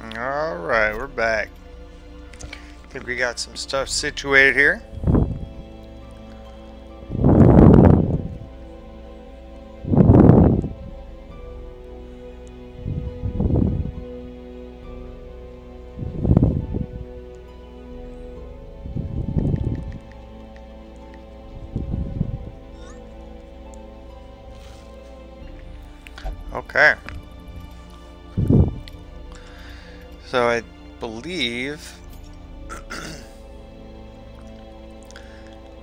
Alright, we're back. I think we got some stuff situated here. Believe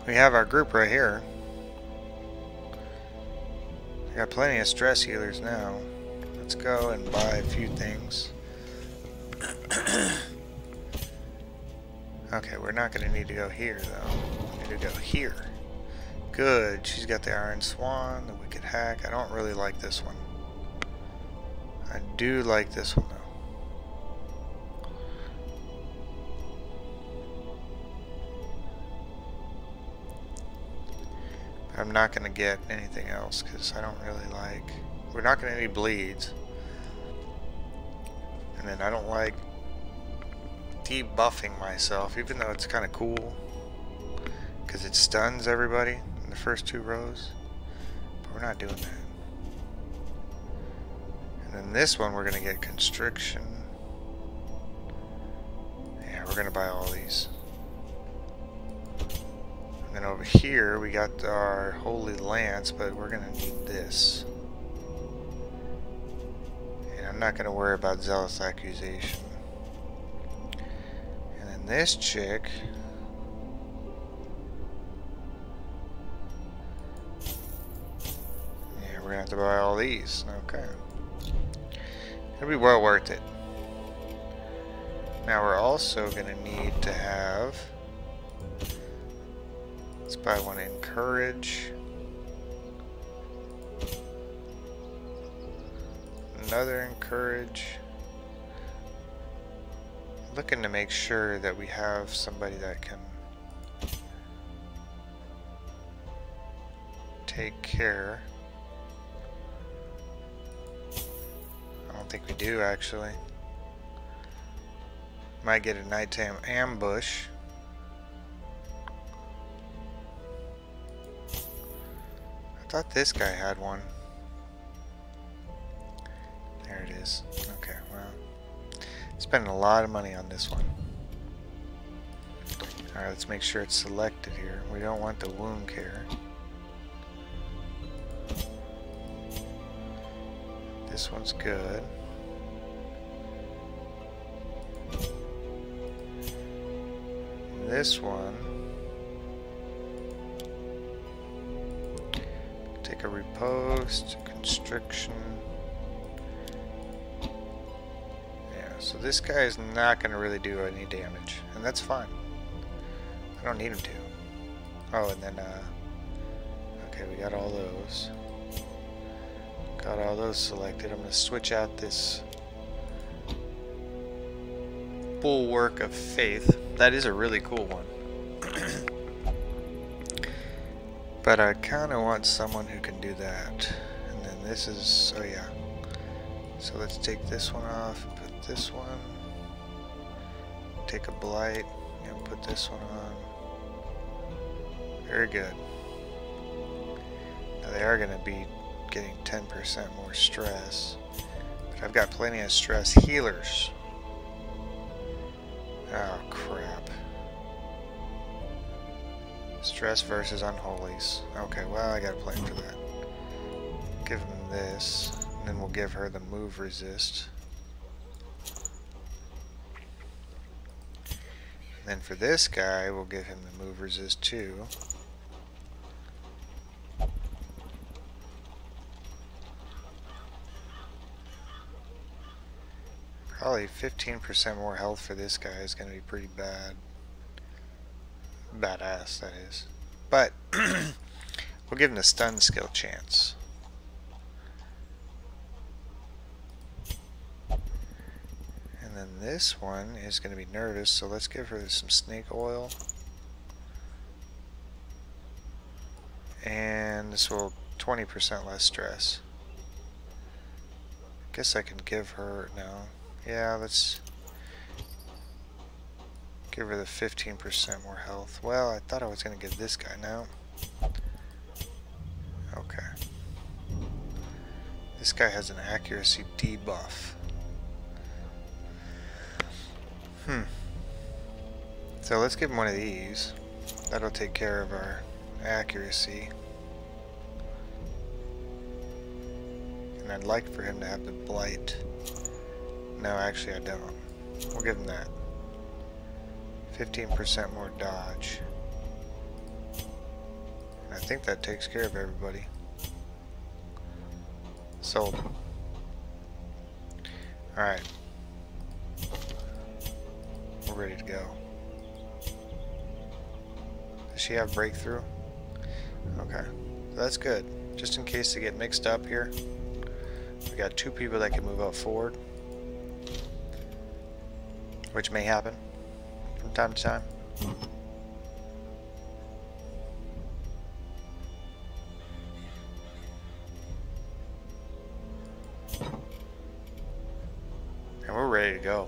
we have our group right here. Got plenty of stress healers now. Let's go and buy a few things. okay, we're not going to need to go here though. We need to go here. Good, she's got the Iron Swan, the Wicked Hack. I don't really like this one. I do like this one not going to get anything else because I don't really like... We're not going to any bleeds. And then I don't like debuffing myself, even though it's kind of cool. Because it stuns everybody in the first two rows. But we're not doing that. And then this one we're going to get Constriction. Yeah, we're going to buy all these. Over here we got our Holy Lance, but we're to need this. And I'm not to worry about Zealous Accusation. And then this chick... Yeah, we're to have to buy all these. Okay. It'll be well worth it. Now we're also to need to have... Let's buy one encourage. Another encourage. Looking to make sure that we have somebody that can take care. I don't think we do actually. Might get a nighttime ambush. Thought this guy had one. There it is. Okay, well. Spending a lot of money on this one. Alright, let's make sure it's selected here. We don't want the wound care. This one's good. This one Take a riposte, constriction. Yeah, so this guy is not going to really do any damage, and that's fine. I don't need him to. Oh, and then, uh, okay, we got all those. Got all those selected. I'm going to switch out this Bulwark of Faith. That is a really cool one. But I kind of want someone who can do that. And then this is, oh yeah. So let's take this one off, put this one. Take a blight and put this one on. Very good. Now they are going to be getting 10% more stress. But I've got plenty of stress healers. Oh crap. Stress versus unholies. Okay, well, I got a plan for that. Give him this, and then we'll give her the move resist. Then for this guy, we'll give him the move resist too. Probably 15% more health for this guy is going to be pretty bad badass, that is. But, we'll give him the stun skill chance. And then this one is going to be nervous, so let's give her some snake oil. And this will 20% less stress. I guess I can give her, no. Yeah, let's give her the 15% more health. Well, I thought I was going to get this guy now. Okay. This guy has an accuracy debuff. Hmm. So let's give him one of these. That'll take care of our accuracy. And I'd like for him to have the blight. No, actually I don't. We'll give him that. 15% more dodge. I think that takes care of everybody. Sold. Alright. We're ready to go. Does she have breakthrough? Okay. That's good. Just in case they get mixed up here. We got two people that can move up forward. Which may happen from time to time. And we're ready to go.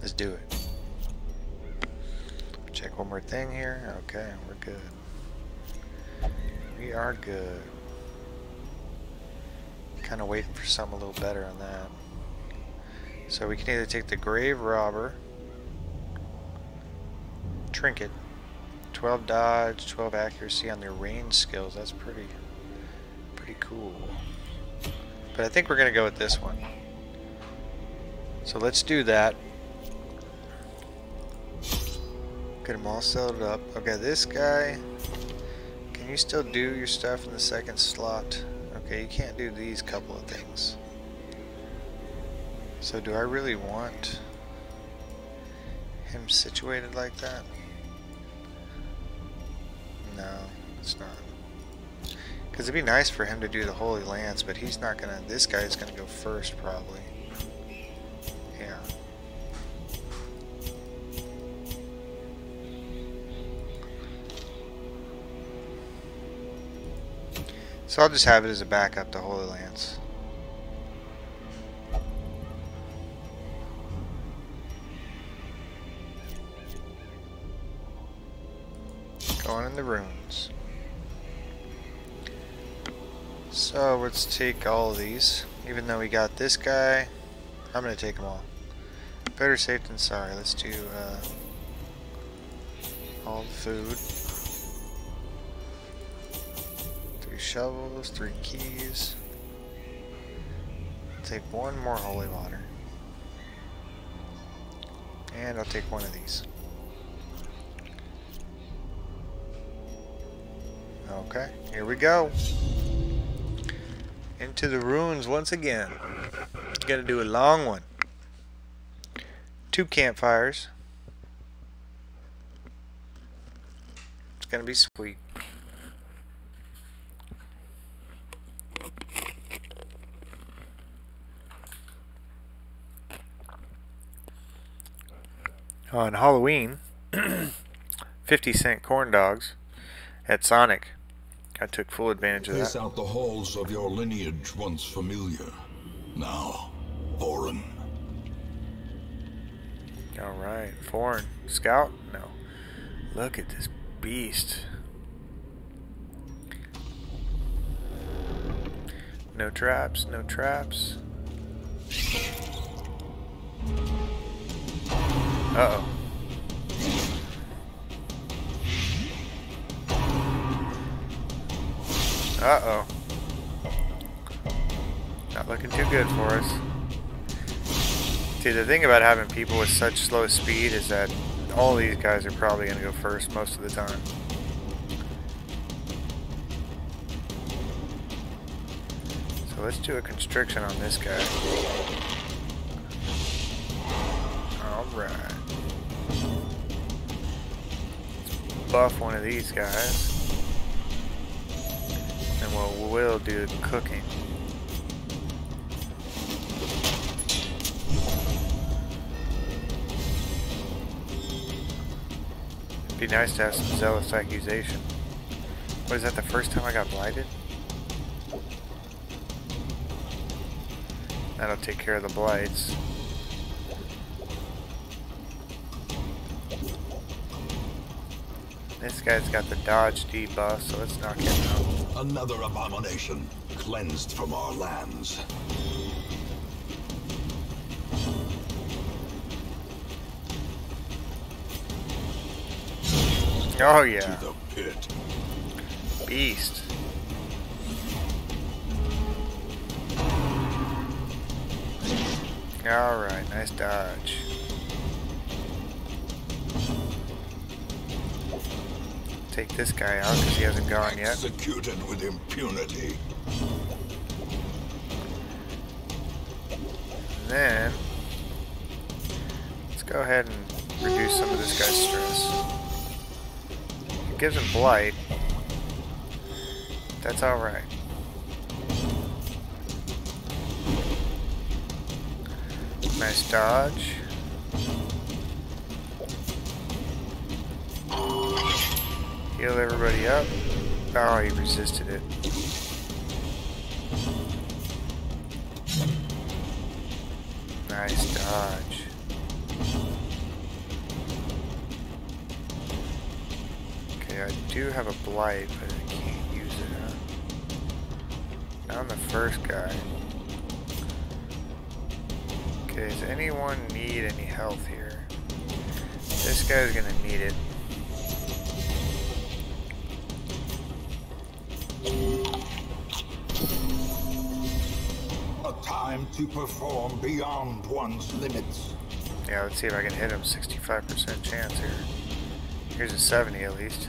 Let's do it. Check one more thing here. Okay, we're good. We are good. Kind of waiting for something a little better on that. So we can either take the Grave Robber, Trinket, 12 dodge, 12 accuracy on their range skills. That's pretty, pretty cool. But I think we're going to go with this one. So let's do that. Get them all settled up. Okay, this guy, can you still do your stuff in the second slot? Okay, you can't do these couple of things. So do I really want him situated like that? No, it's not. Because it'd be nice for him to do the Holy Lance, but he's not gonna, this guy's gonna go first probably. Yeah. So I'll just have it as a backup to Holy Lance. Going in the ruins. So let's take all of these. Even though we got this guy, I'm going to take them all. Better safe than sorry. Let's do uh, all the food. Three shovels, three keys. take one more holy water. And I'll take one of these. Okay, here we go. Into the ruins once again. Gonna do a long one. Two campfires. It's gonna be sweet. On Halloween, 50 cent corn dogs at Sonic. I took full advantage of Pace that. out the halls of your lineage once familiar, now foreign. Alright, foreign. Scout? No. Look at this beast. No traps, no traps. Uh oh. Uh oh. Not looking too good for us. See, the thing about having people with such slow speed is that all these guys are probably going to go first most of the time. So let's do a constriction on this guy. Alright. Buff one of these guys. And we'll, we'll do the cooking. Be nice to have some zealous accusation. What is that, the first time I got blighted? That'll take care of the blights. This guy's got the dodge debuff, so let's knock him out. Another abomination, cleansed from our lands. Oh yeah. To the pit. Beast. Alright, nice dodge. Take this guy out because he hasn't gone yet. Executed with impunity. And then, let's go ahead and reduce some of this guy's stress It gives him blight. That's alright. Nice dodge. Heal everybody up. Oh, he resisted it. Nice dodge. Okay, I do have a blight, but I can't use it, huh? Not the first guy. Okay, does anyone need any health here? This guy's gonna need it. To perform beyond one's limits. Yeah, let's see if I can hit him. 65% chance here. Here's a 70 at least.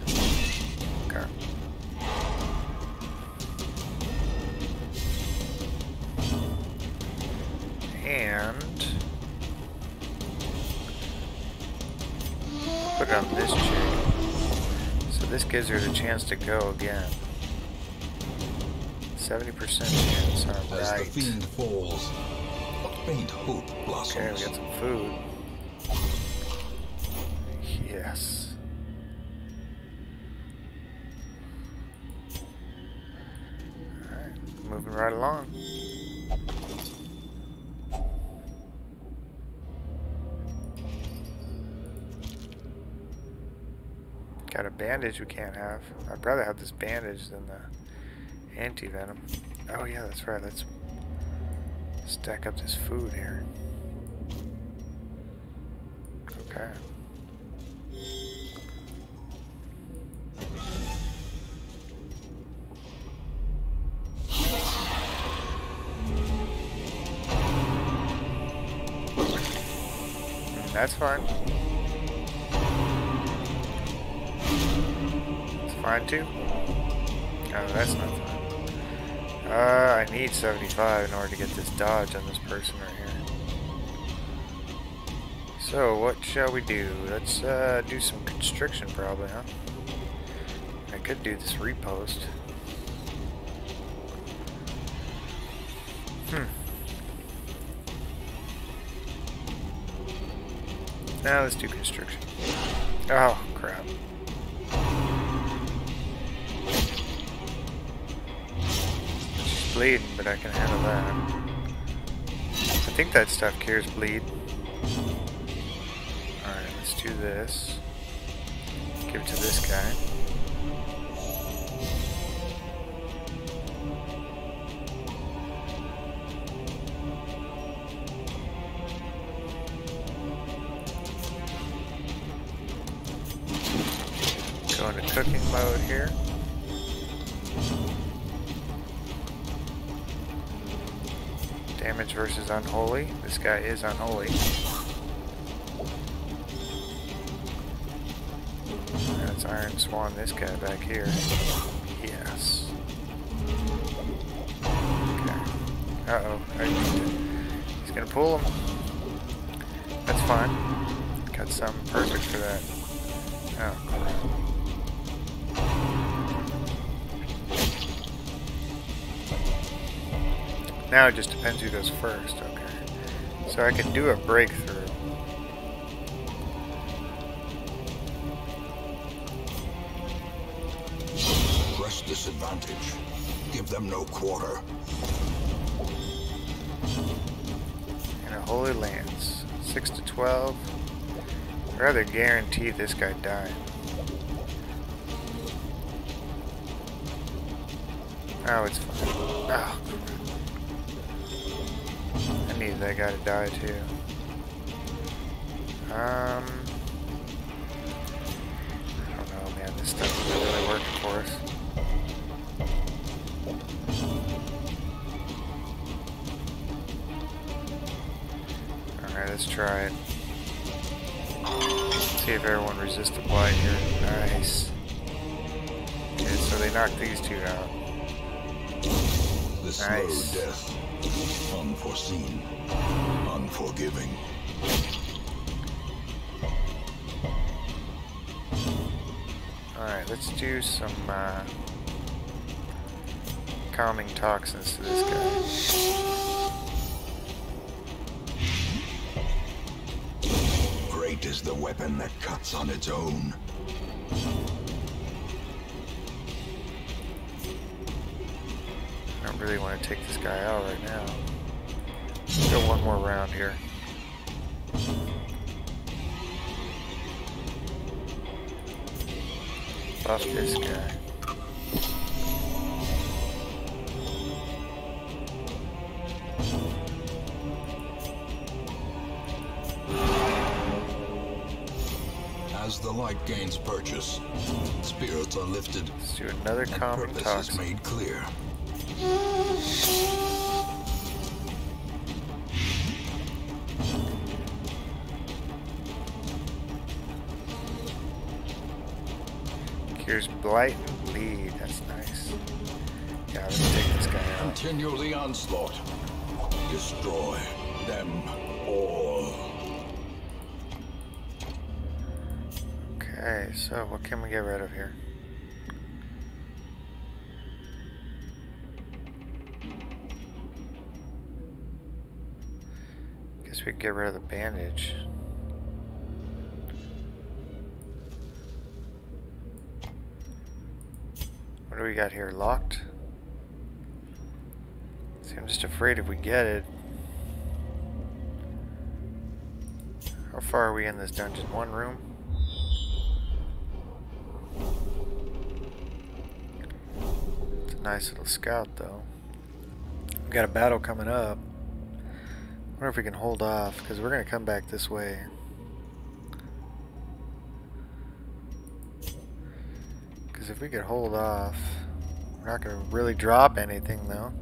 Okay. And put on this chick. So this gives her the chance to go again. 70% chance, alright. As the fiend falls, a faint hope blossoms. Okay, we got some food. Yes. Alright, moving right along. Got a bandage we can't have. I'd rather have this bandage than the anti-venom. Oh yeah, that's right. Let's stack up this food here. Person right here. So, what shall we do? Let's uh, do some constriction probably, huh? I could do this riposte. Hmm. Now let's do constriction. Oh, crap. Bleeding, but I can handle that. I think that stuff cures bleed. Alright, let's do this. Give it to this guy. This guy is unholy. That's Iron Swan, this guy back here. Yes. Okay. Uh-oh. He's gonna pull him. That's fine. Got some perfect for that. Oh, crap. Now it just depends who goes first, okay. So I can do a breakthrough. Press disadvantage. Give them no quarter. And a Holy Lance. 6 to 12. I'd rather guarantee this guy dying. Oh, it's fine. Oh. I need that guy to die too. Um, I don't know, man. This stuff really working for us. Alright, let's try it. See if everyone resists the blight here. Nice. Okay, so they knocked these two out. The slow Nice. death. Unforeseen. Unforgiving. Alright, let's do some uh, calming toxins to this guy. Great is the weapon that cuts on its own. Really want to take this guy out right now. Let's go one more round here. Buff this guy. As the light gains purchase, spirits are lifted Let's do another purpose is made clear. Continue the onslaught. Destroy them all. Okay, so what can we get rid of here? Guess we could get rid of the bandage. What do we got here? Locked? See, I'm just afraid if we get it. How far are we in this dungeon? One room? It's a nice little scout, though. We've got a battle coming up. wonder if we can hold off, because we're going to come back this way. Because if we could hold off, we're not going to really drop anything, though.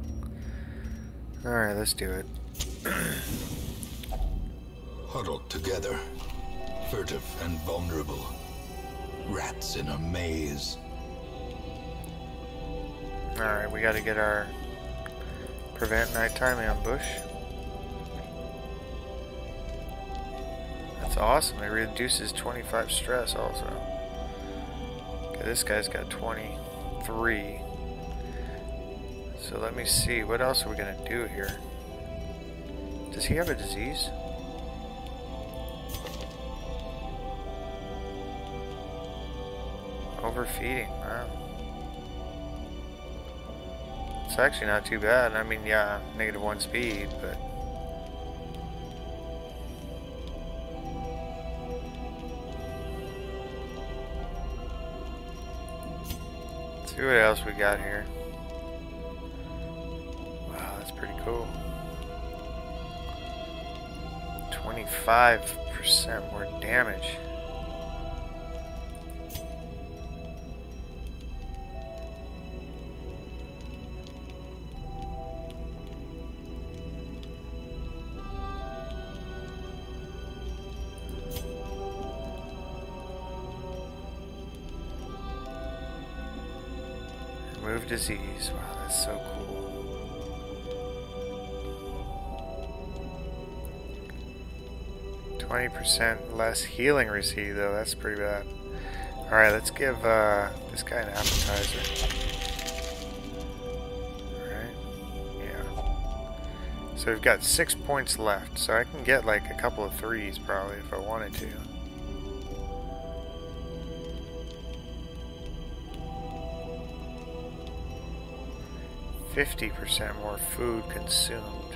Alright, let's do it. Huddled together, furtive and vulnerable. Rats in a maze. Alright, we got to get our prevent nighttime ambush. That's awesome. It reduces 25 stress also. Okay, this guy's got 23. So let me see. What else are we going to do here? Does he have a disease? Overfeeding. Wow. It's actually not too bad. I mean, yeah, negative one speed, but. See what else we got here. 25% more damage. Remove disease. Wow, that's so cool. Twenty percent less healing received, though. That's pretty bad. All right, let's give uh, this guy an appetizer. All right. Yeah. So we've got six points left, so I can get like a couple of threes probably if I wanted to. Fifty percent more food consumed.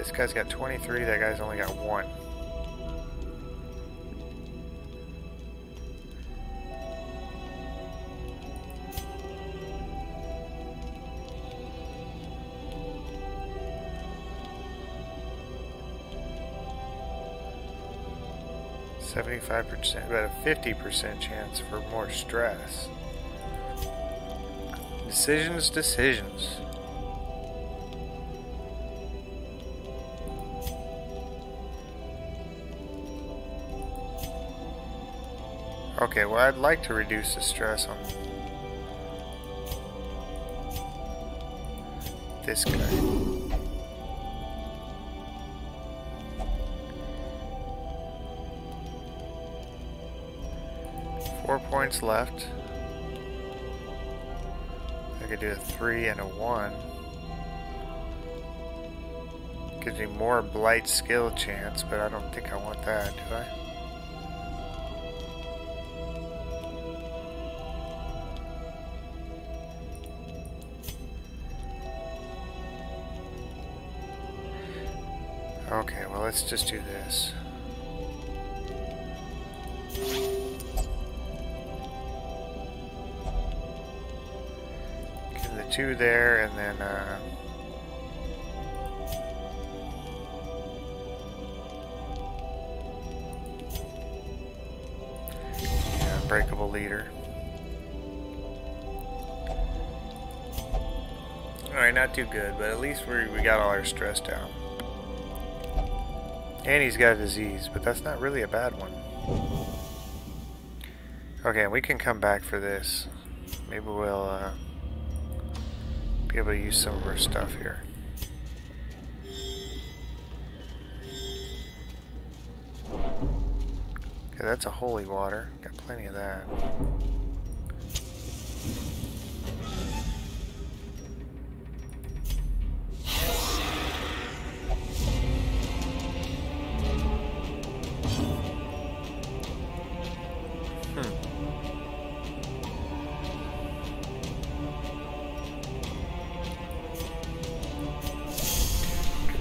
This guy's got 23, that guy's only got one. Seventy-five percent, about a fifty percent chance for more stress. Decisions, decisions. Okay, well I'd like to reduce the stress on this guy. Four points left. I could do a three and a one. Gives me more blight skill chance, but I don't think I want that, do I? Let's just do this. Get the two there and then uh yeah, breakable leader. Alright, not too good, but at least we we got all our stress down. And he's got a disease, but that's not really a bad one. Okay, we can come back for this. Maybe we'll uh, be able to use some of our stuff here. Okay, that's a holy water. Got plenty of that.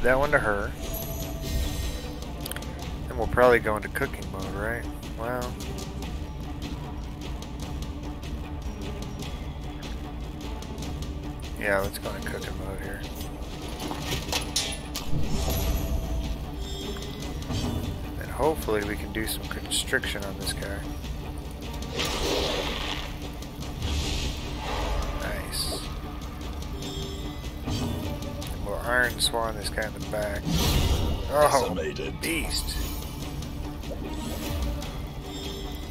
That one to her. And we'll probably go into cooking mode, right? Well. Yeah, let's go into cooking mode here. And hopefully we can do some constriction on this guy. We'll swan this guy in the back. Oh, Decimated. beast.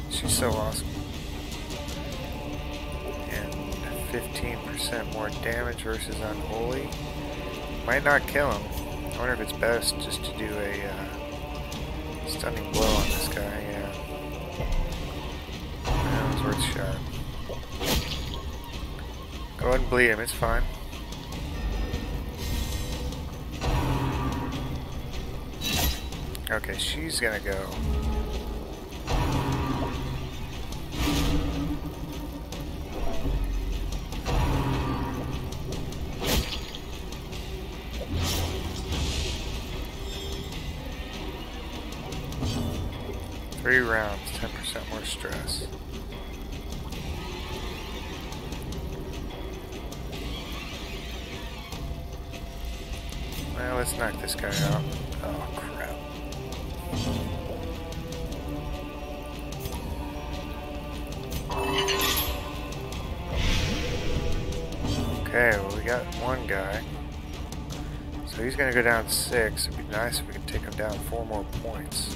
She's so awesome. And 15% more damage versus Unholy. Might not kill him. I wonder if it's best just to do a uh, stunning blow on this guy, yeah. That was worth a shot. Go ahead and bleed him, it's fine. Okay, she's gonna go. He's gonna go down six. It'd be nice if we could take them down four more points.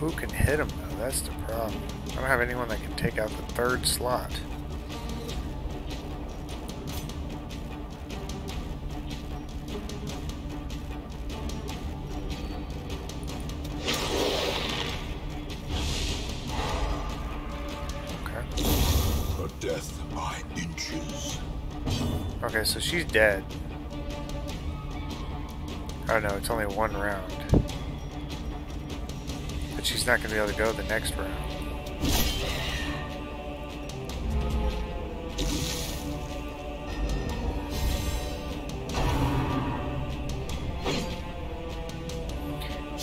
Who can hit them though? That's the problem. I don't have anyone that can take out the third slot. Okay. A death by inches. Okay, so she's dead. She's not going to be able to go the next round.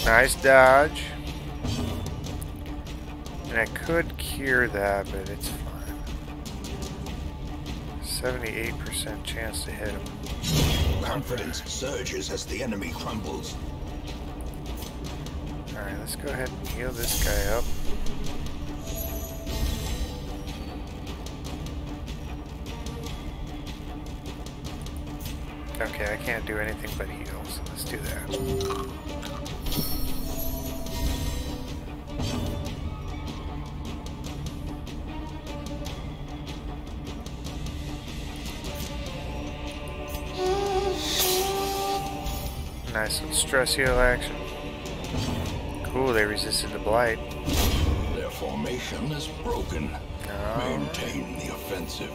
Nice dodge. And I could cure that, but it's fine. 78% chance to hit him. Confidence surges as the enemy crumbles. Let's go ahead and heal this guy up. Okay, I can't do anything but heal, so let's do that. Nice little stress heal action. Cool, they resisted the blight. Their formation is broken. Alright. Maintain the offensive.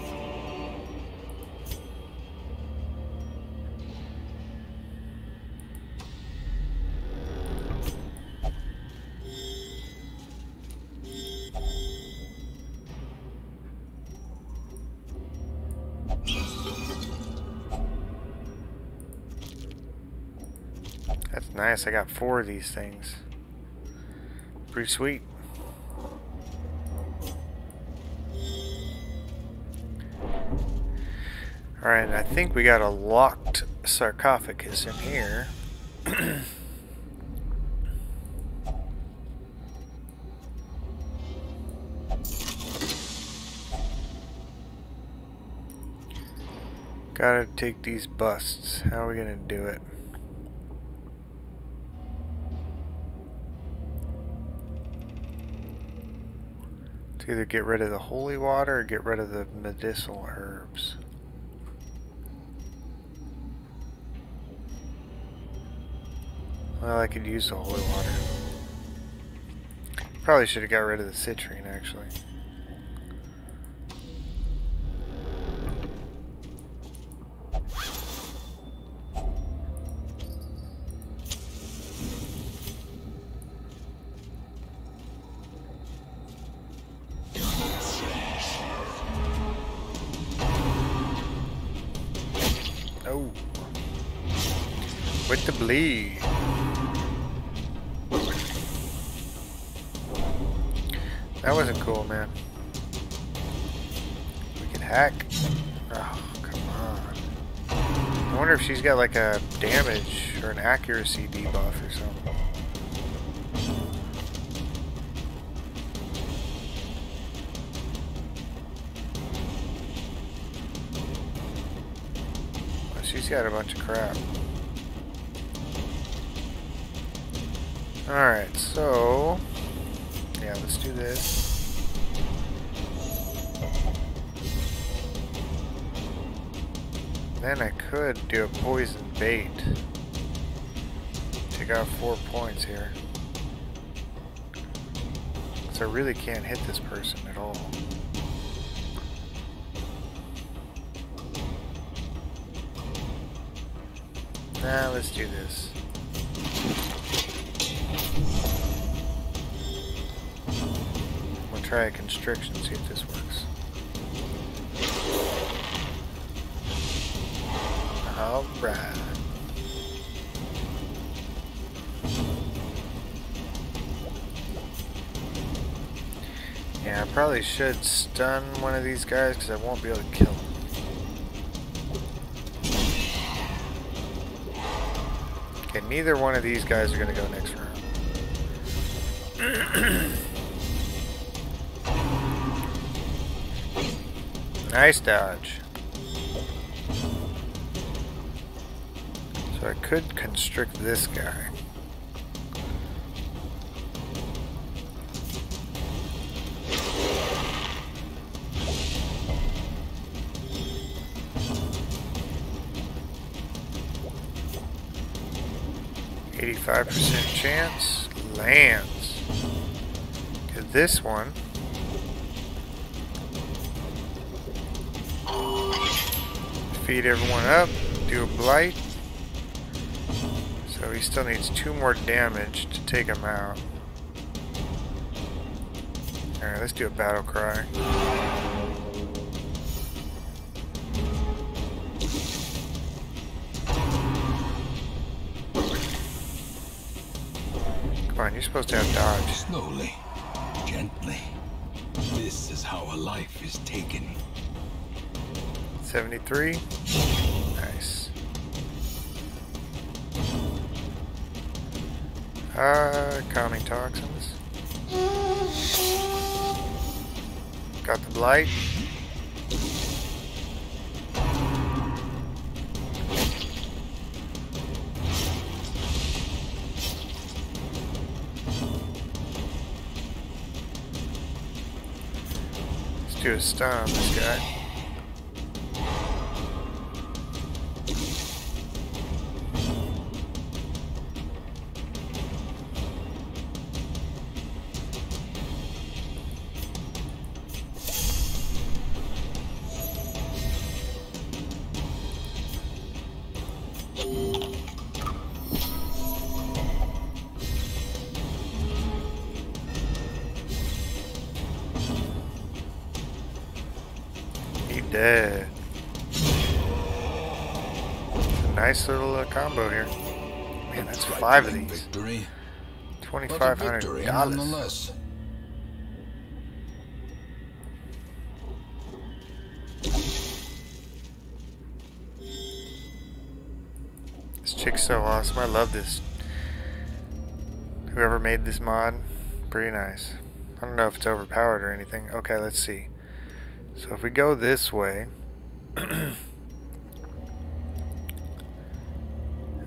That's nice. I got four of these things. Pretty sweet. Alright, I think we got a locked sarcophagus in here. Gotta take these busts. How are we gonna do it? Either get rid of the holy water or get rid of the medicinal herbs. Well, I could use the holy water. Probably should have got rid of the citrine, actually. With the bleed. That wasn't cool, man. We can hack. Oh, come on. I wonder if she's got like a damage or an accuracy debuff or something. She's got a bunch of crap. Alright, so... Yeah, let's do this. Then I could do a poison bait. Take out four points here. So I really can't hit this person at all. Nah, let's do this. Try a constriction, see if this works. Alright. Yeah, I probably should stun one of these guys because I won't be able to kill him. Okay, neither one of these guys are going to go next round. nice dodge. So I could constrict this guy. Eighty-five percent chance lands. 'Cause this one feed everyone up, do a blight. So he still needs two more damage to take him out. Alright, let's do a battle cry. Come on, you're supposed to have dodge. Slowly, gently. This is how a life is taken. 73. Nice. Uh, calming toxins. Got the blight. Let's do a stun on this guy. Victory, Twenty-five hundred dollars. nonetheless. This chick's so awesome. I love this. Whoever made this mod, pretty nice. I don't know if it's overpowered or anything. Okay, let's see. So if we go this way,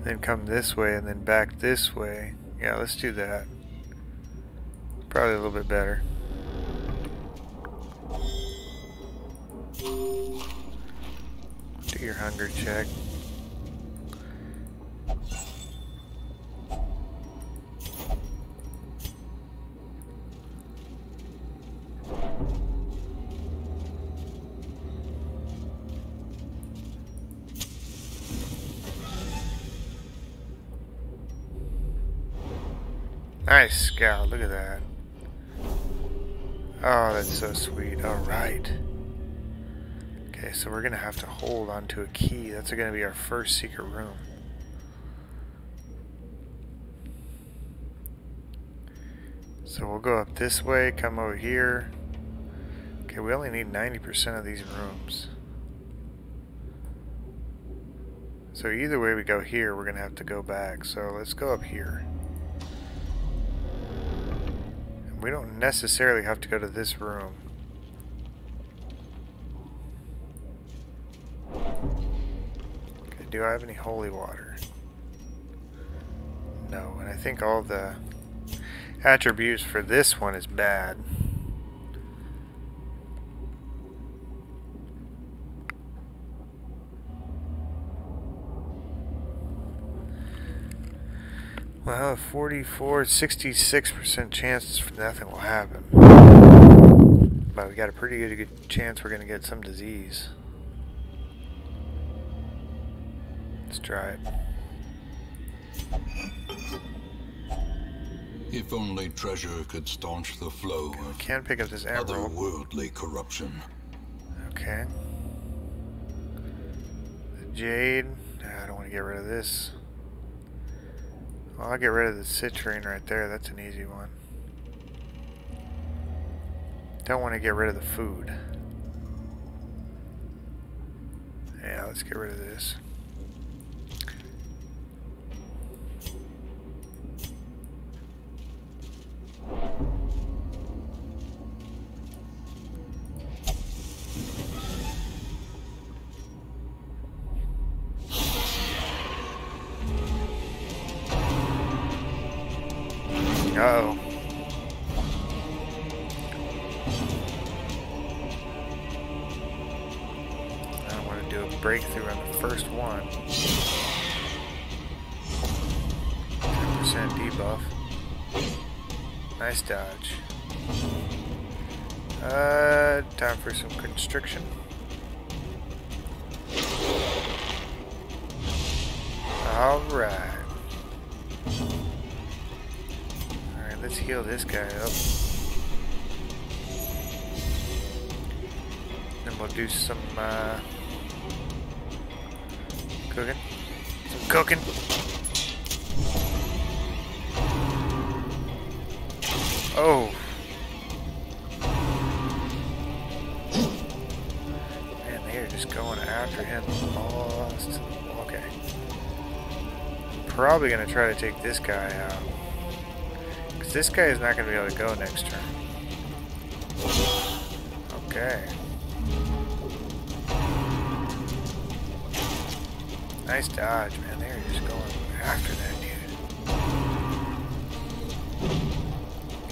then come this way, and then back this way. Yeah, let's do that. Probably a little bit better. Do your hunger check. Nice scout, look at that. Oh, that's so sweet. Alright. Okay, so we're gonna have to hold onto a key. That's gonna be our first secret room. So we'll go up this way, come over here. Okay, we only need 90% of these rooms. So either way we go here, we're gonna have to go back. So let's go up here. We don't necessarily have to go to this room. Okay, do I have any holy water? No, and I think all the attributes for this one is bad. Well, a 44, 66% chance nothing will happen. But we got a pretty good, good chance we're going to get some disease. Let's try it. If only treasure could staunch the flow We of can pick up this emerald. otherworldly corruption. Okay. The jade. I don't want to get rid of this. Well, I'll get rid of the citrine right there. That's an easy one. Don't want to get rid of the food. Yeah, let's get rid of this. For constriction. Alright. Alright, let's heal this guy up. Then we'll do some, uh, cooking. Some cooking. Oh. After. Lost. Okay. Probably going to try to take this guy out. Because this guy is not going to be able to go next turn. Okay. Nice dodge, man. They are just going after that dude.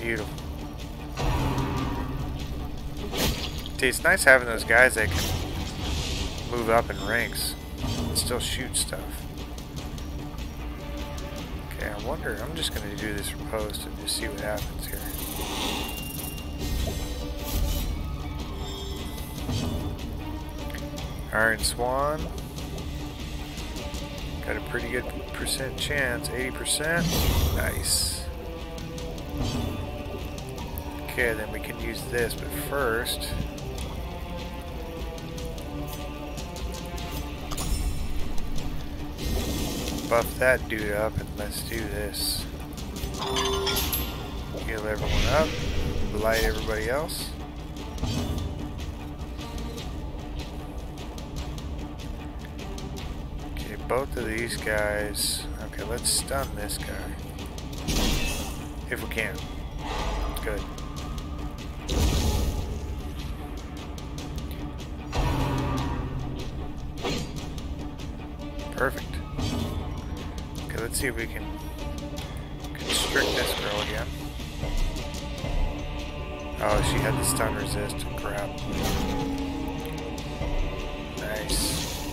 Beautiful. See, it's nice having those guys that can move up in ranks and still shoot stuff. Okay, I wonder, I'm just going to do this post and just see what happens here. Iron Swan. Got a pretty good percent chance, 80%. Nice. Okay, then we can use this, but first... Buff that dude up and let's do this. Heal everyone up, light everybody else. Okay, both of these guys. Okay, let's stun this guy. If we can. Good. See if we can constrict this girl again. Oh, she had the stun resist. Crap. Nice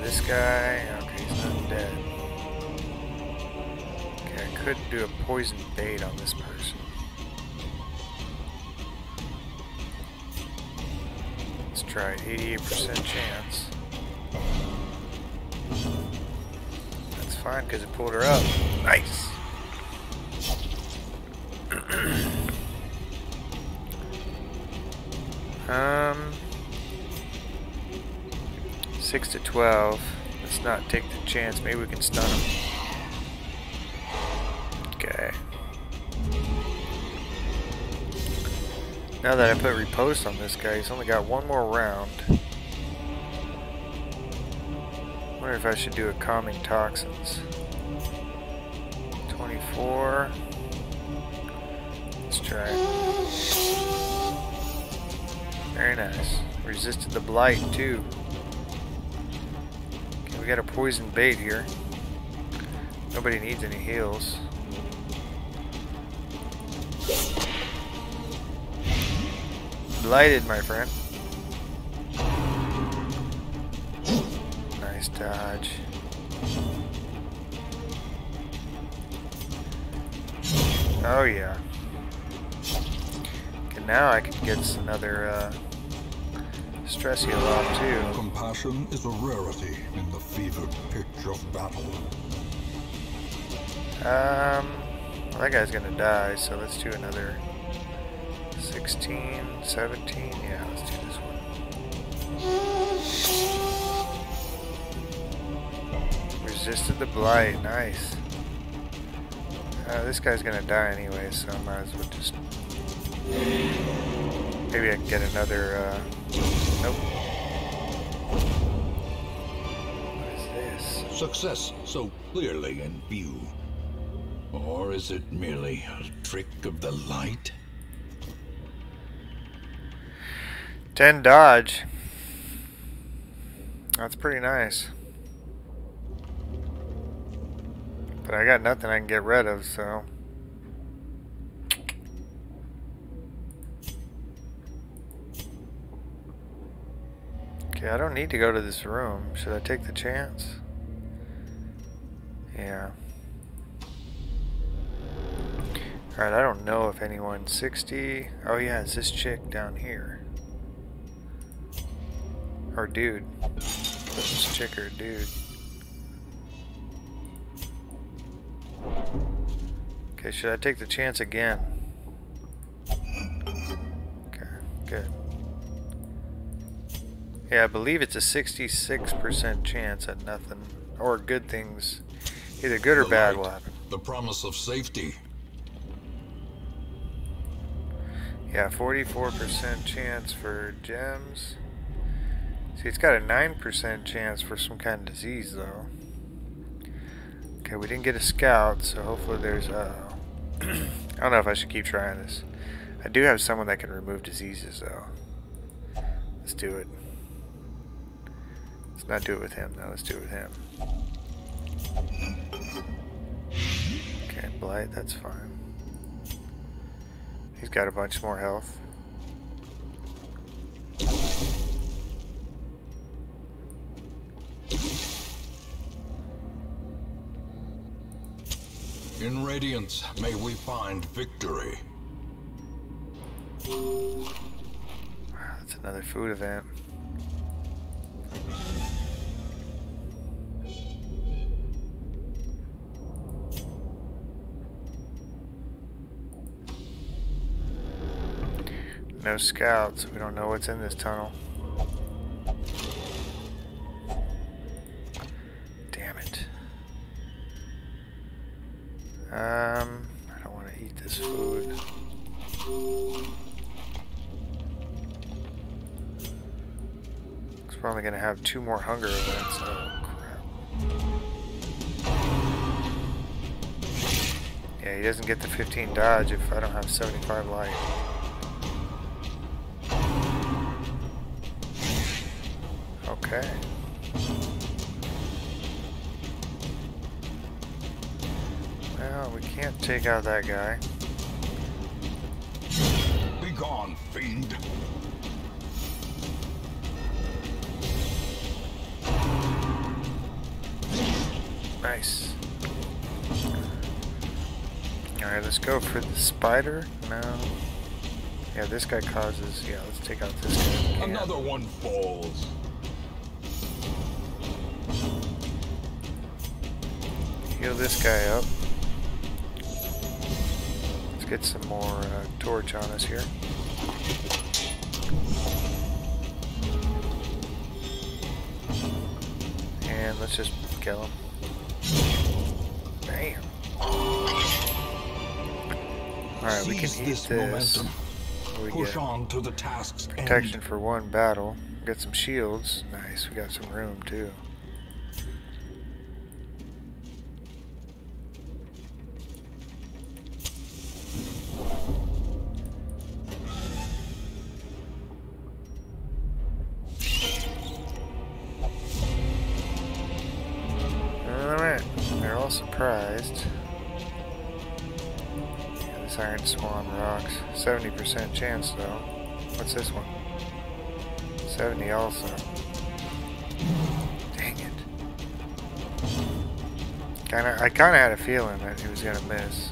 this guy. Okay, he's not dead. Okay, I could do a poison bait on this person. Let's try 88% chance. Fine because it pulled her up. Nice. um 6 to 12. Let's not take the chance. Maybe we can stun him. Okay. Now that I put riposte on this guy, he's only got one more round. wonder if I should do a calming toxins. 24. Let's try. Very nice. Resisted the blight too we got a poison bait here. Nobody needs any heals. Blighted, my friend. Nice dodge. Oh yeah. Okay, now I can get another uh, stress heal off too. Compassion is a rarity in the fevered pitch of battle. Um, well, that guy's gonna die, so let's do another 16, 17. Yeah, let's do this one. Resisted the blight, nice. Uh, this guy's gonna die anyway, so I might as well just. Maybe I can get another. Uh, Nope. What is this? Success so clearly in view. Or is it merely a trick of the light? 10 dodge. That's pretty nice. But I got nothing I can get rid of, so... Okay, I don't need to go to this room. Should I take the chance? Yeah. Alright, I don't know if anyone's 60. Oh yeah, it's this chick down here. Or dude. This chick or dude. Okay, should I take the chance again? Okay, good. Yeah, I believe it's a 66% chance that nothing or good things, either good or the bad, light, will happen. The promise of safety. Yeah, 44% chance for gems. See, it's got a 9% chance for some kind of disease, though. Okay, we didn't get a scout, so hopefully there's uh, a... I don't know if I should keep trying this. I do have someone that can remove diseases, though. Let's do it. Let's not do it with him, though. Let's do it with him. Okay, blight, that's fine. He's got a bunch more health. In Radiance, may we find victory. That's another food event. No scouts. We don't know what's in this tunnel. Um, I don't want to eat this food. We're only going to have two more hunger events. Oh, crap. Yeah, he doesn't get the 15 dodge if I don't have 75 light. Can't take out that guy. Be gone, fiend. Nice. Alright, let's go for the spider. No. Yeah, this guy causes... Yeah, let's take out this guy. Another one falls. Heal this guy up. Get some more uh, torch on us here. And let's just kill him. Damn. Alright, we can eat this this. We Push get on to the task's protection end. for one battle. Got some shields. Nice, we got some room too. Kinda, I kinda had a feeling that he was gonna miss.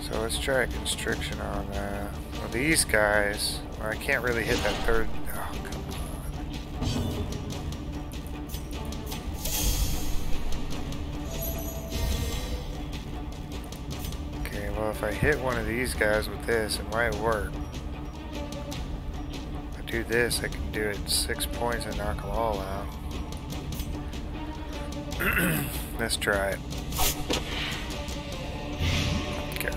So let's try a constriction on uh, well, these guys. Well, I can't really hit that third. Oh, come on. Okay, well if I hit one of these guys with this, it might work. If I do this, I can do it six points and knock them all out. Let's try it. Okay.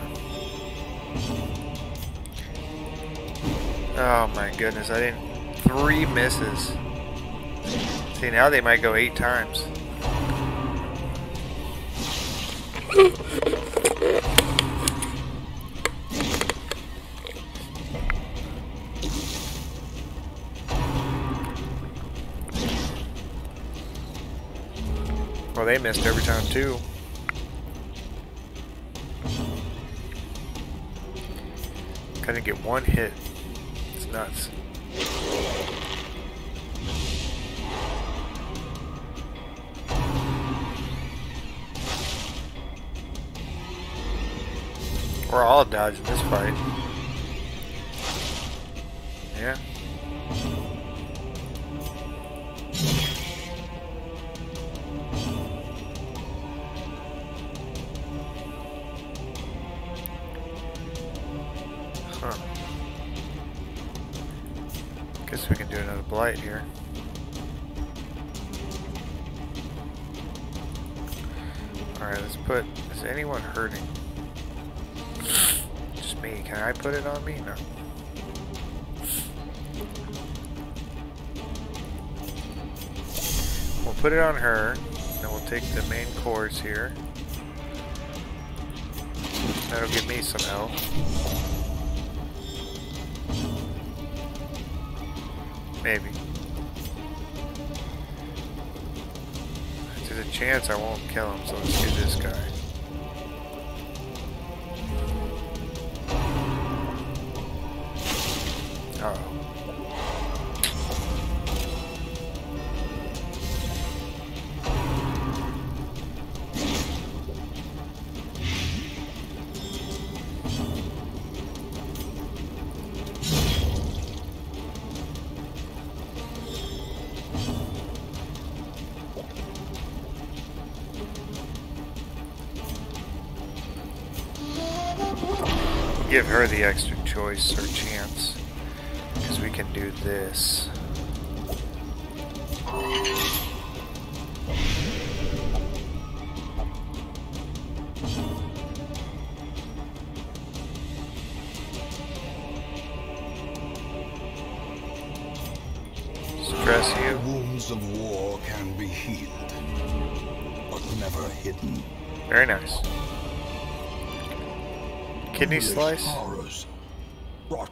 Oh my goodness, I didn't... Three misses. See, now they might go eight times. Missed every time too. Couldn't get one hit. It's nuts. We're all dodging this fight. Huh. Guess we can do another blight here. Alright, let's put... Is anyone hurting? Just me. Can I put it on me? No. We'll put it on her. And we'll take the main course here. That'll give me some help. Chance I won't kill him, so let's do this guy. The extra choice or chance. Because we can do this. Stress you. Wounds of war can be healed, but never hidden. Very nice. Kidney slice?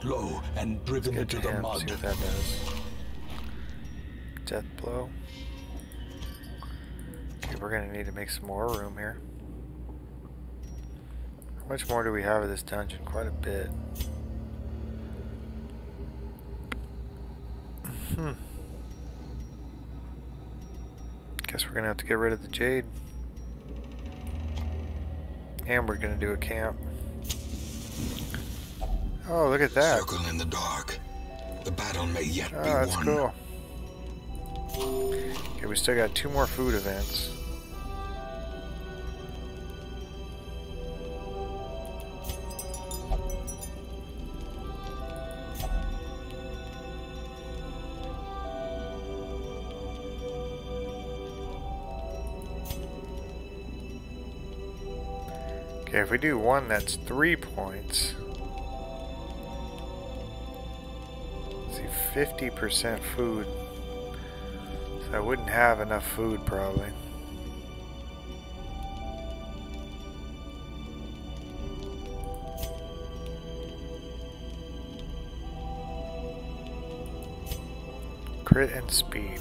Horrors, brought low and driven Good into to the him. mud. See what that does. Death blow. Okay, we're gonna need to make some more room here. How much more do we have of this dungeon? Quite a bit. Hmm. Guess we're gonna have to get rid of the jade. And we're gonna do a camp. Oh, look at that. Circle in the dark. The battle may yet Oh, be that's won. cool. Okay, we still got two more food events. Okay, if we do one, that's three points. 50% food. So I wouldn't have enough food probably. Crit and speed.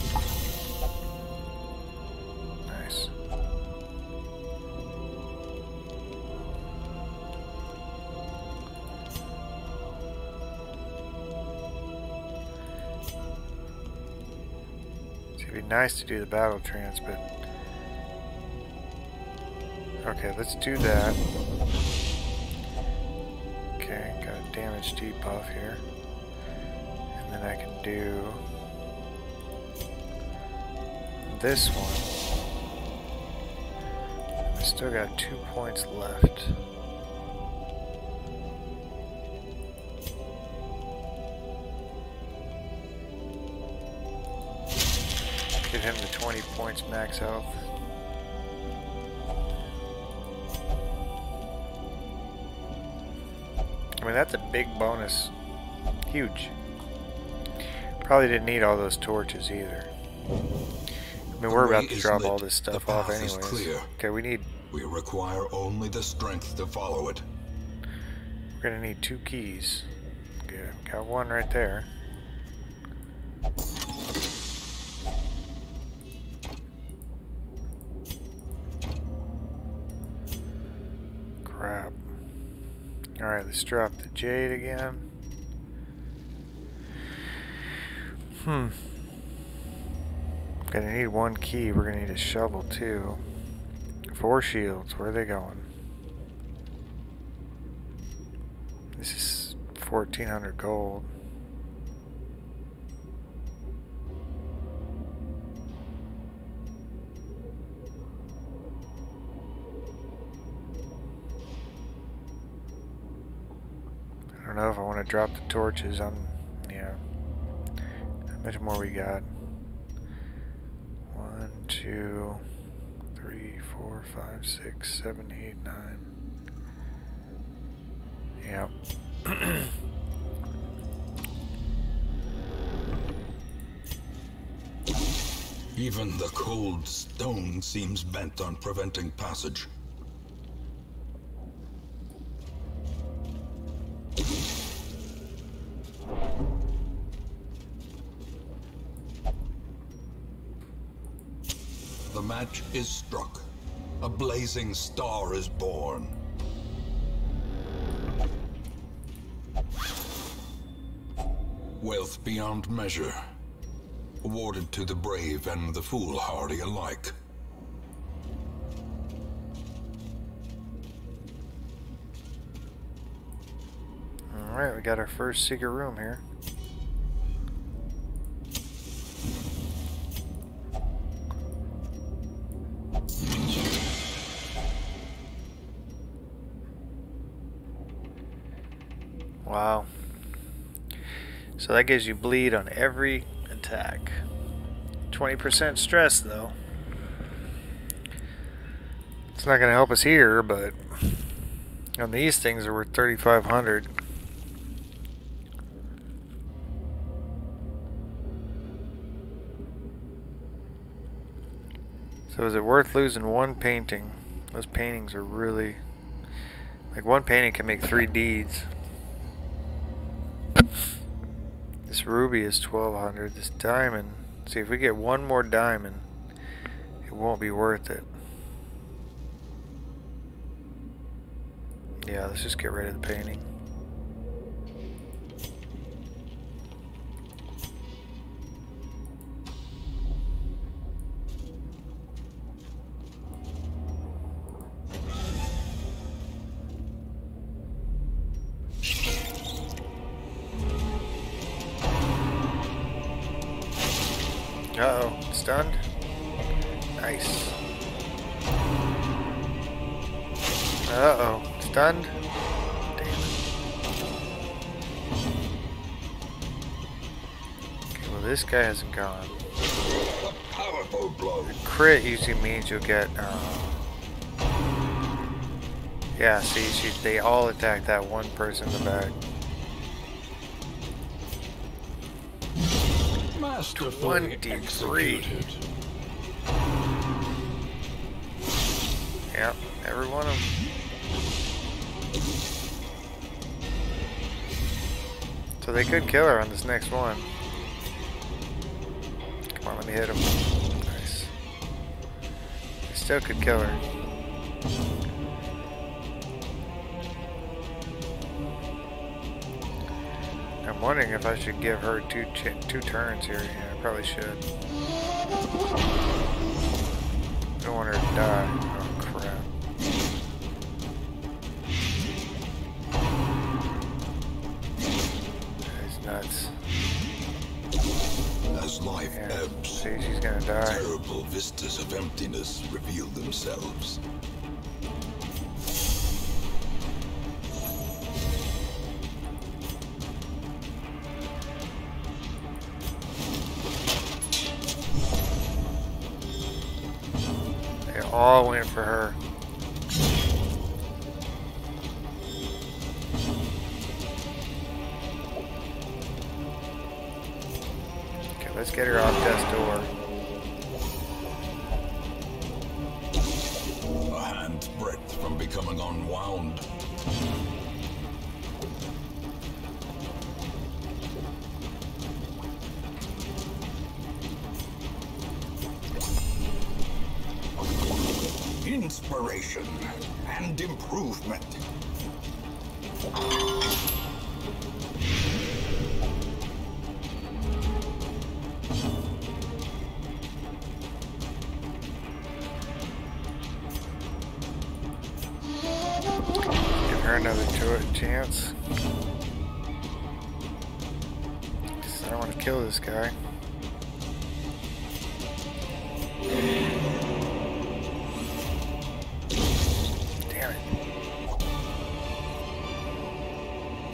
Nice to do the battle trance, but okay, let's do that. Okay, got a damage debuff here, and then I can do this one. I still got two points left. 20 points max health. I mean, that's a big bonus. Huge. Probably didn't need all those torches either. I mean, we're about to drop lit. all this stuff off anyways. clear. Okay, we need, We require only the strength to follow it. we're gonna need two keys. Okay, got one right there. Drop the jade again. Hmm. Gonna need one key. We're gonna need a shovel too. Four shields. Where are they going? This is 1400 gold. I don't know if I want to drop the torches on, yeah. How much more we got? One, two, three, four, five, six, seven, eight, nine. Yep. Even the cold stone seems bent on preventing passage. Match is struck. A blazing star is born. Wealth beyond measure. Awarded to the brave and the foolhardy alike. Alright, we got our first secret room here. That gives you bleed on every attack. 20% stress though. It's not going to help us here, but on these things are worth 3500 So is it worth losing one painting? Those paintings are really... Like one painting can make three deeds. Ruby is 1200. This diamond... See, if we get one more diamond, it won't be worth it. Yeah, let's just get rid of the painting. This guy hasn't gone. Powerful blow. Crit usually means you'll get, uh... Yeah, see, she, they all attack that one person in the back. Masterfully 23. executed. Yep, every one of them. So they could kill her on this next one. Hit him. Nice. They still could kill her. I'm wondering if I should give her two two turns here. Yeah, I probably should. Don't want her to die. Gonna die. terrible vistas of emptiness reveal themselves.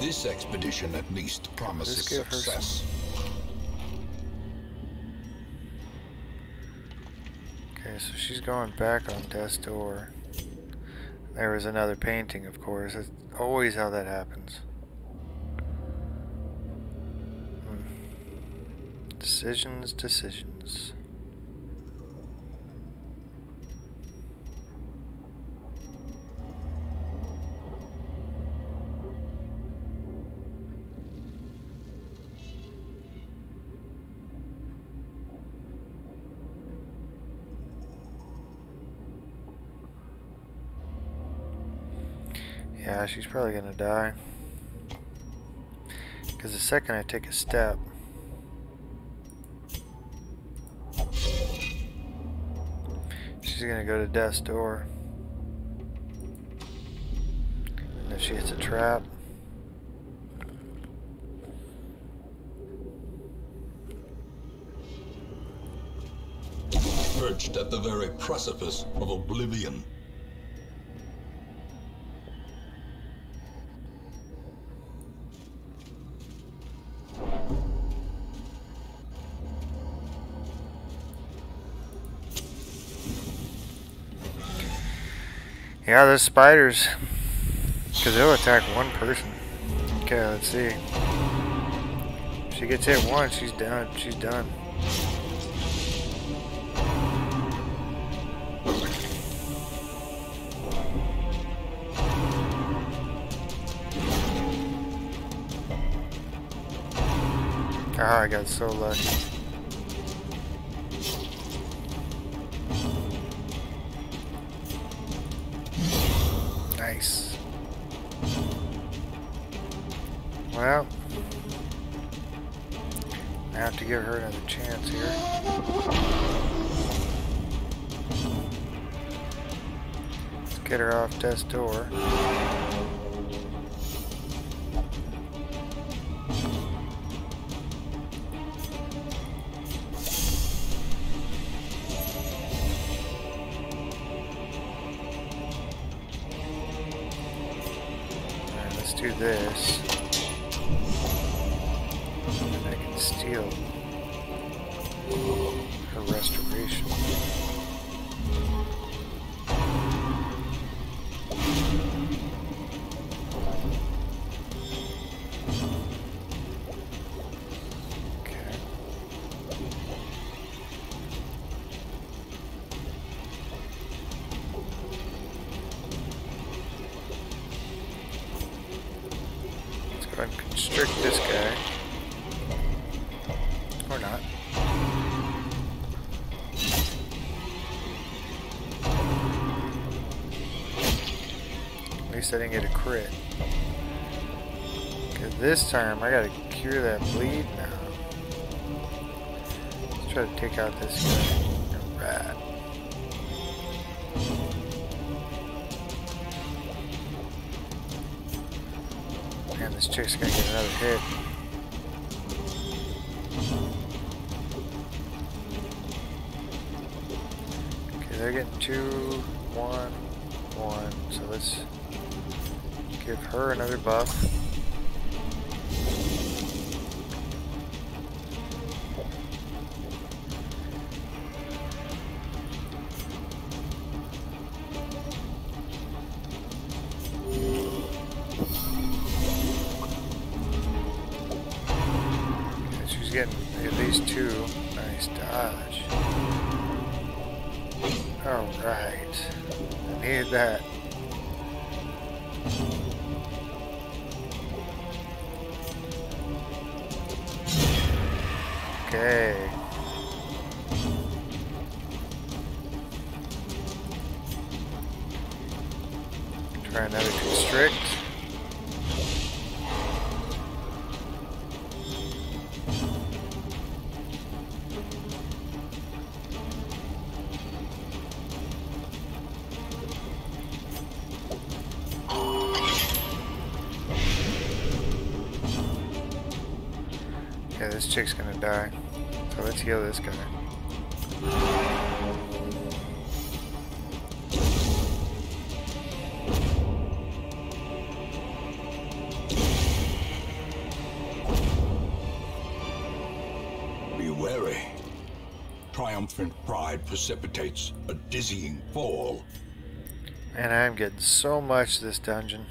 This expedition at least promises success. Okay, so she's going back on death's door. There was another painting, of course. That's always how that happens. Hmm. Decisions, decisions. She's probably gonna die. Because the second I take a step, she's gonna go to death's door. And if she hits a trap, Perched at the very precipice of oblivion. Yeah, those spiders, because they'll attack one person. Okay, let's see. If she gets hit once, she's done. She's done. Ah, I got so lucky. Let's off death's door. Do this. And I can steal her restoration. I didn't get a crit. Cause this time I gotta cure that bleed now. Let's try to take out this guy. Rat. Man, this chick's gonna get another hit. Okay, they're getting two, her another buff. This chick's gonna die. So let's heal this guy. Be wary. Triumphant pride precipitates a dizzying fall. Man, I'm getting so much this dungeon.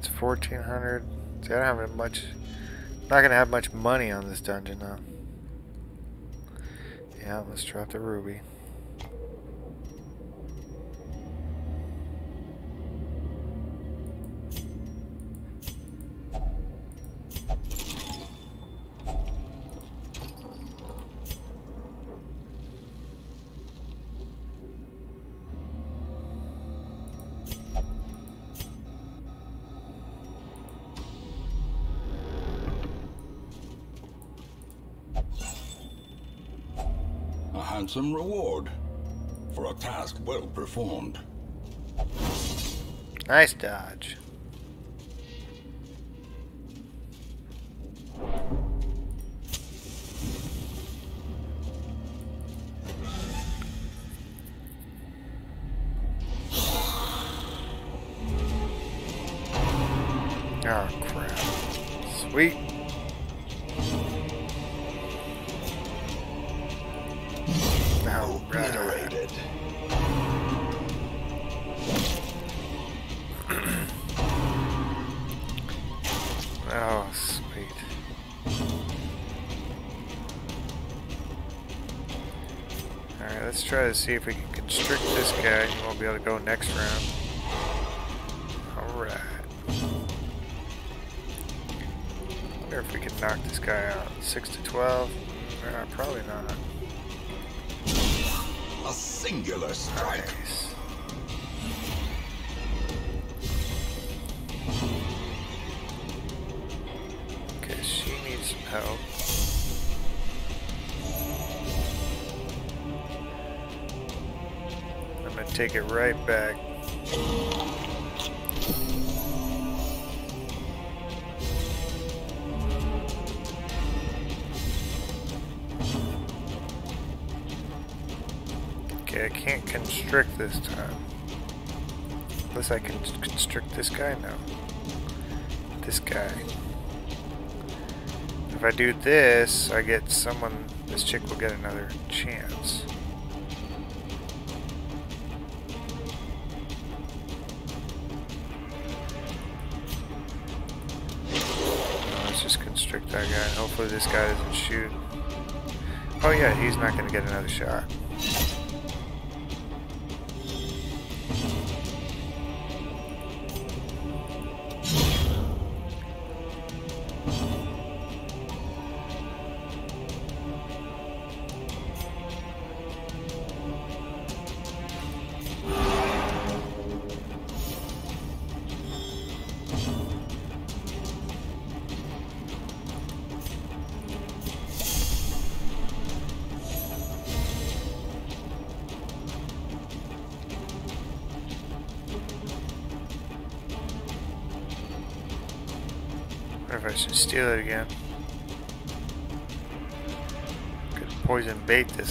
That's 1400. See, I don't have much. Not gonna have much money on this dungeon though. Yeah, let's drop the ruby. Handsome reward for a task well performed. Nice dodge. See if we take it right back. Okay, I can't constrict this time. Unless I can constrict this guy? now. This guy. If I do this, I get someone, this chick will get another chance. Guy. Hopefully this guy doesn't shoot. Oh yeah, he's not going to get another shot.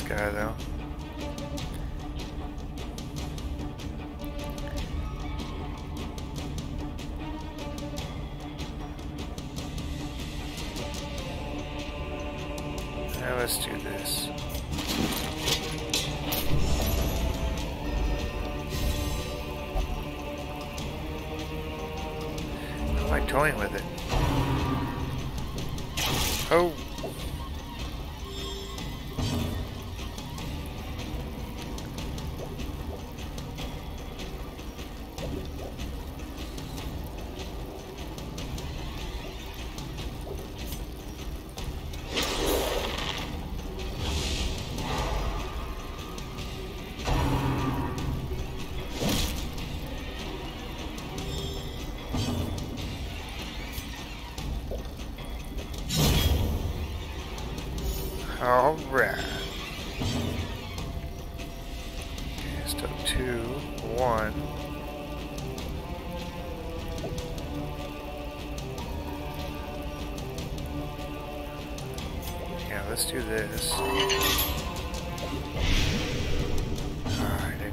Guy though.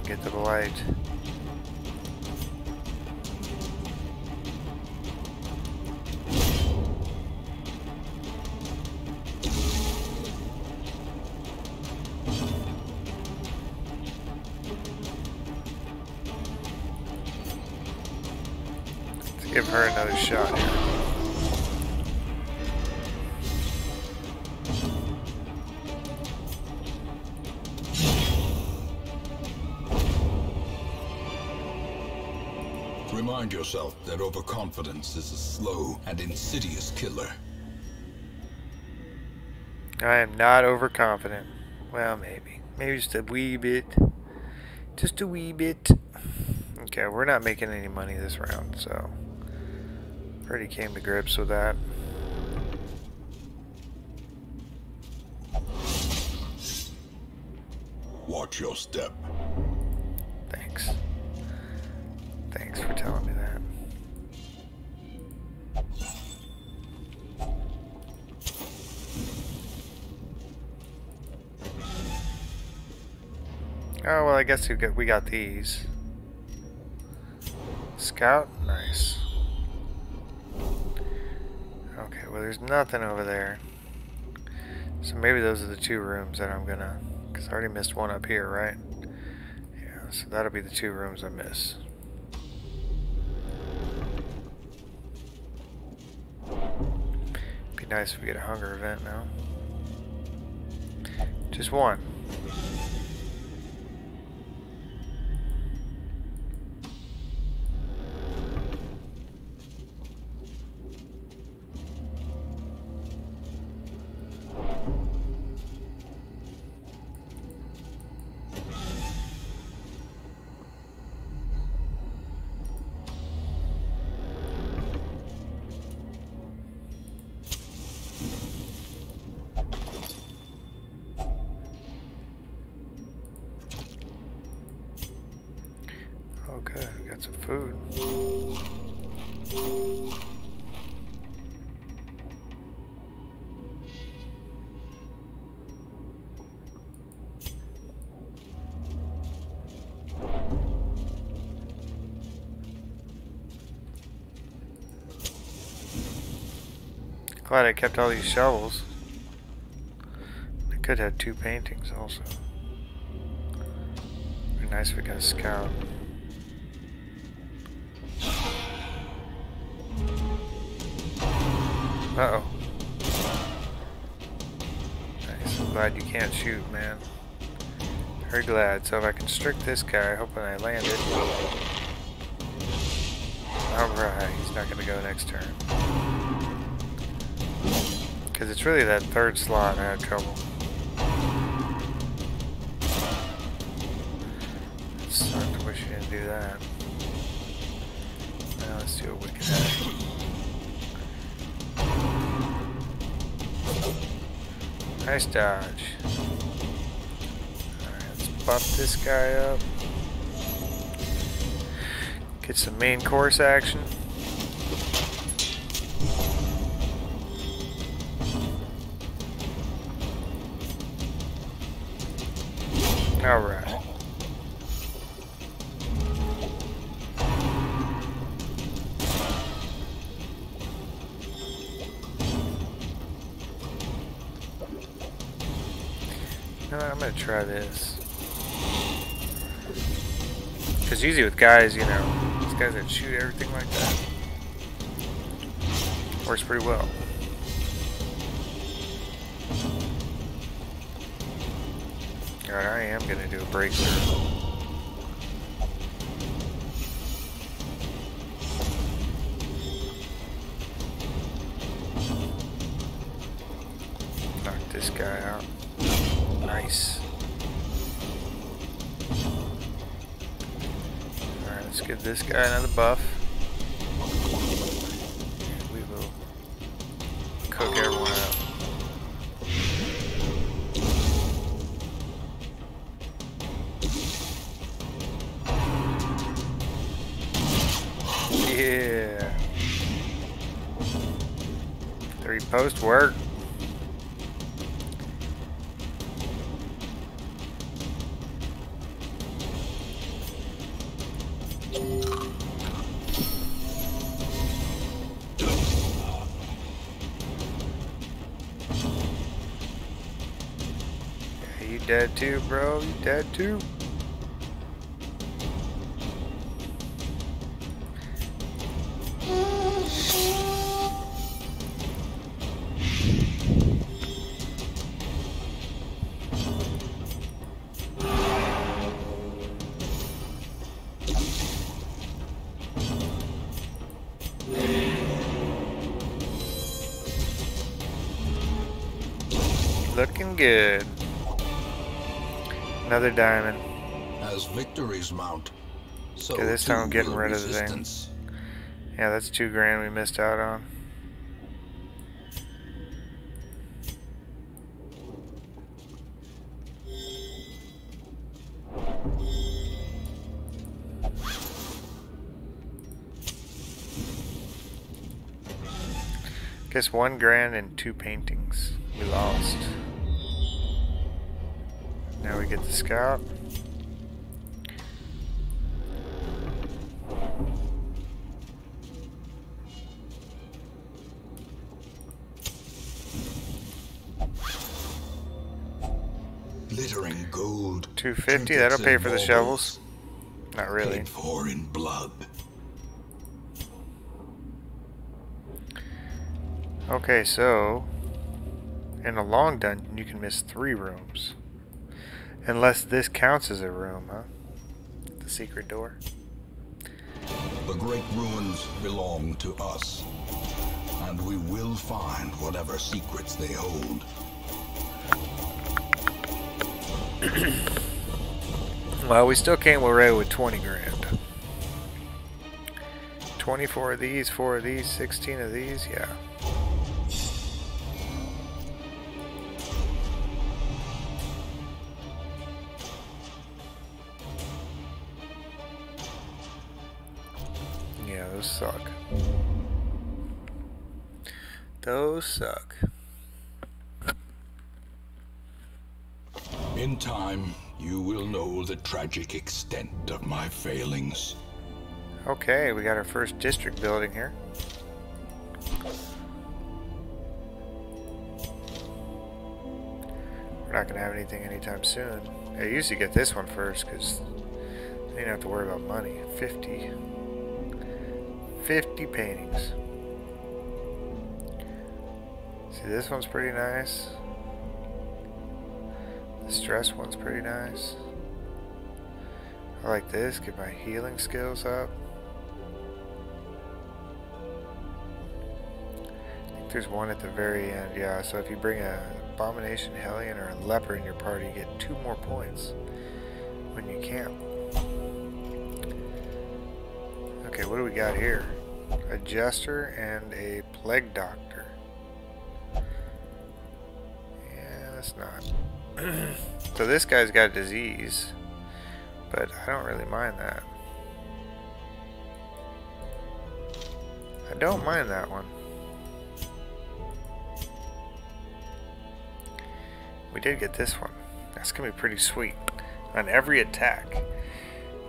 Get the light. Yourself that overconfidence is a slow and insidious killer. I am not overconfident. Well, maybe. Maybe just a wee bit. Just a wee bit. Okay, we're not making any money this round, so... Pretty came to grips with that. Watch your step. Guess we got, we got these. Scout? Nice. Okay, well, there's nothing over there. So maybe those are the two rooms that I'm gonna... Because I already missed one up here, right? Yeah, so that'll be the two rooms I miss. Be nice if we get a hunger event now. Just one. Glad I kept all these shovels. I could have two paintings also. Be nice if we got a scout. Uh-oh. Nice. I'm glad you can't shoot, man. Very glad. So if I constrict this guy, hoping I land it. Alright, he's not going to go next turn. Because it's really that third slot I had trouble. Sucked. Wish you didn't do that. Now let's do a wicked eye. Nice dodge. Alright, let's buff this guy up. Get some main course action. Try this. Because usually with guys, you know, these guys that shoot everything like that, works pretty well. Alright, I am gonna do a breakthrough. Guy another buff. We will cook oh. everyone up. Yeah. Riposte work. You dead too, bro? You dead too? Another diamond. As victories mount, so Okay, this time I'm getting rid of the thing. Yeah, that's two grand we missed out on. Guess one grand and two paintings we lost. Now we get the scout. Glittering gold. 250, that'll pay for the shovels. Not really. For in blood. Okay, so in a long dungeon you can miss three rooms. Unless this counts as a room, huh? The secret door. The great ruins belong to us. And we will find whatever secrets they hold. Well, we still came away with 20 grand. 24 of these, 4 of these, 16 of these, yeah. Yeah, suck. In time, you will know the tragic extent of my failings. Okay, we got our first district building here. We're not going to have anything anytime soon. I usually get this one first because you don't have to worry about money. 50. 50 paintings. See, this one's pretty nice. The stress one's pretty nice. I like this, get my healing skills up. I think there's one at the very end, yeah. So if you bring a abomination, hellion, or a leper in your party, you get two more points when you camp. Okay, what do we got here? A jester and a plague doctor. Not. so this guy's got disease, but I don't really mind that. I don't mind that one. We did get this one. That's gonna be pretty sweet. On every attack,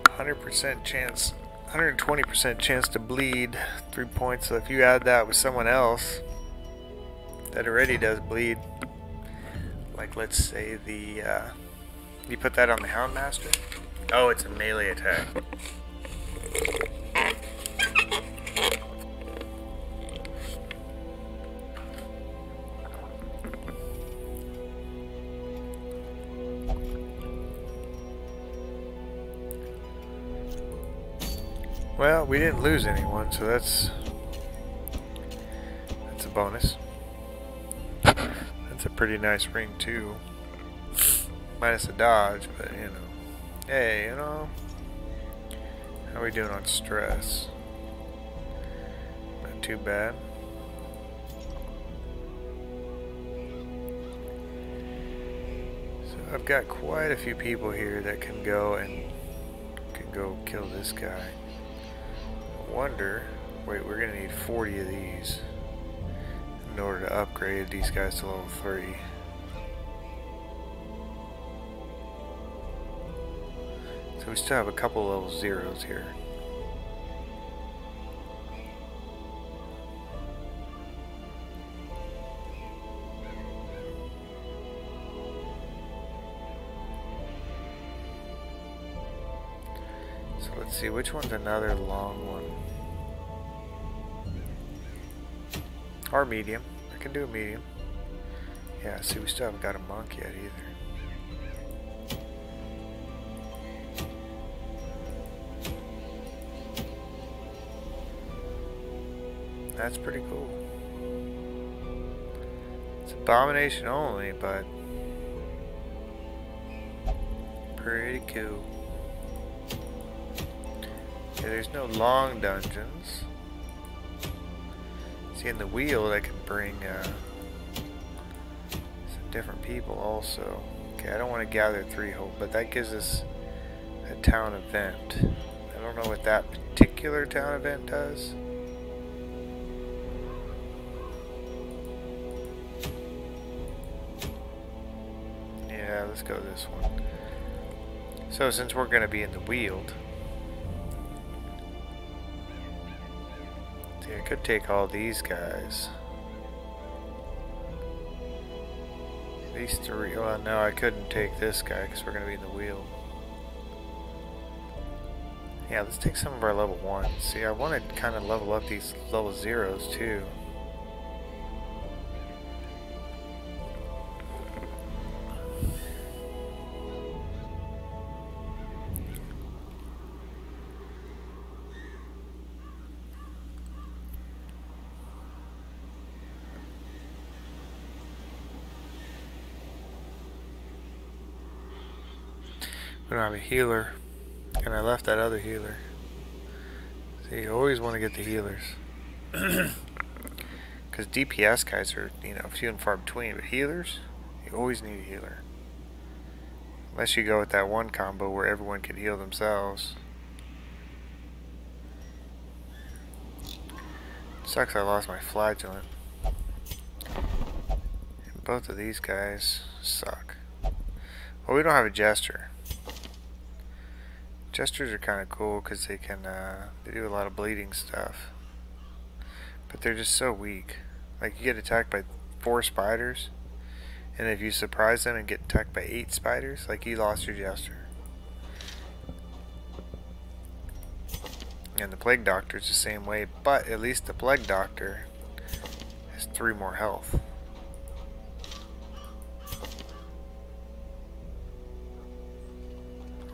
100% chance, 120% chance to bleed, three points. So if you add that with someone else that already does bleed, like let's say the, uh, you put that on the Houndmaster. Oh, it's a melee attack. Well, we didn't lose anyone, so that's that's a bonus. A pretty nice ring too. Minus a dodge, but you know. Hey, you know. How we doing on stress? Not too bad. So I've got quite a few people here that can go and can go kill this guy. I wonder. Wait, we're gonna need 40 of these in order to upgrade these guys to level 3. So we still have a couple level zeros here. So let's see, which one's another long one? Or medium. I can do a medium. Yeah, see, we still haven't got a monk yet either. That's pretty cool. It's abomination only, but pretty cool. There's no long dungeons. In the Weald, I can bring uh, some different people also. Okay, I don't want to gather three hope, but that gives us a town event. I don't know what that particular town event does. Yeah, let's go this one. So since we're going to be in the Weald, could take all these guys. These three. Well, no, I couldn't take this guy because we're going to be in the Weald. Yeah, let's take some of our level 1s. See, I want to kind of level up these level 0s too. Healer. And I left that other healer. See, you always want to get the healers. Because DPS guys are, you know, few and far between. But healers, you always need a healer. Unless you go with that one combo where everyone can heal themselves. Sucks I lost my flagellant. both of these guys suck. Well, we don't have a jester. Jesters are kind of cool because they can uh, they do a lot of bleeding stuff, but they're just so weak. Like you get attacked by four spiders, and if you surprise them and get attacked by eight spiders, like you lost your Jester. And the Plague Doctor is the same way, but at least the Plague Doctor has three more health.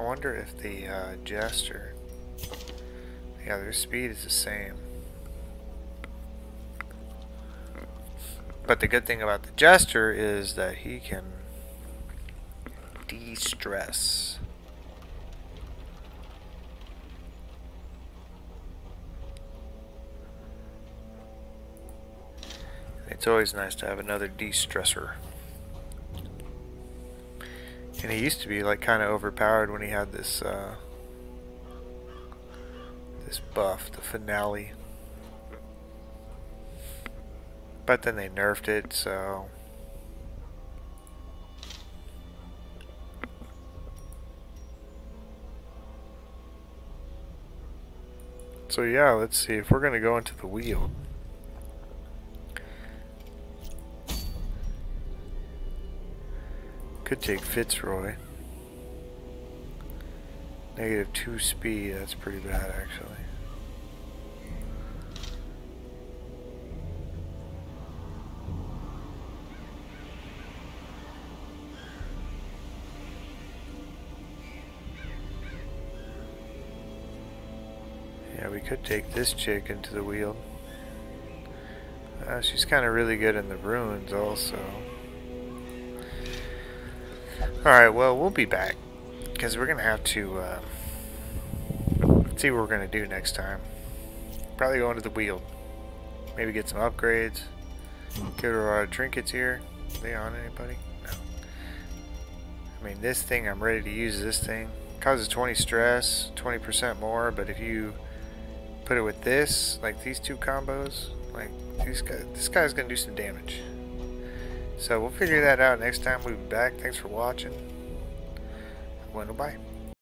I wonder if the uh, Jester, yeah, their speed is the same. But the good thing about the Jester is that he can de-stress. It's always nice to have another de-stressor. And he used to be like kind of overpowered when he had this uh, this buff, the finale. But then they nerfed it, so So yeah, let's see if we're gonna go into the Weald. Could take Fitzroy. Negative 2 speed, that's pretty bad actually. Yeah, we could take this chick into the Weald. Uh, she's kind of really good in the ruins also. Alright, well, we'll be back. Because we're going to have to uh, see what we're going to do next time. Probably go into the Weald. Maybe get some upgrades. Get a lot of trinkets here. Are they on anybody? No. I mean, this thing, I'm ready to use this thing. Causes 20 stress, 20% more, but if you put it with this, like these two combos, like these guys, this guy's to do some damage. So we'll figure that out next time we be back. Thanks for watching. Bueno, bye.